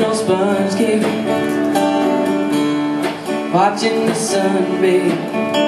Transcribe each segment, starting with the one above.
On sponge cake Watching the sun bathe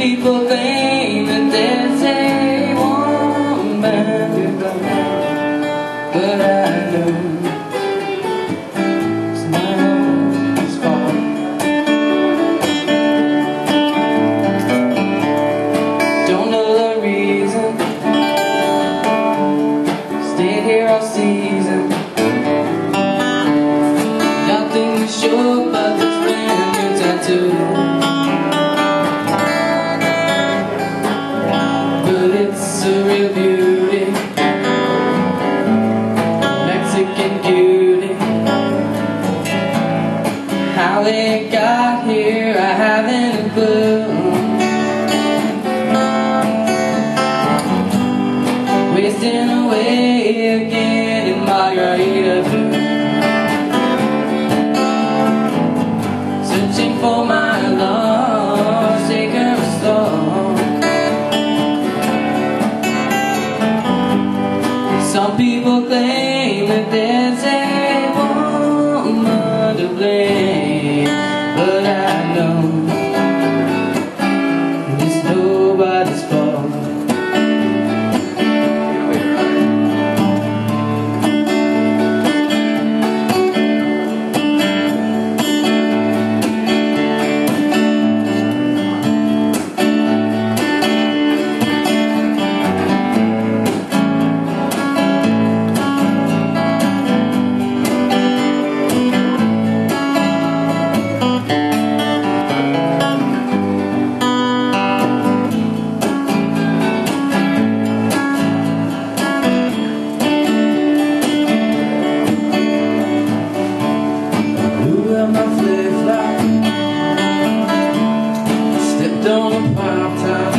people claim woman Searching for my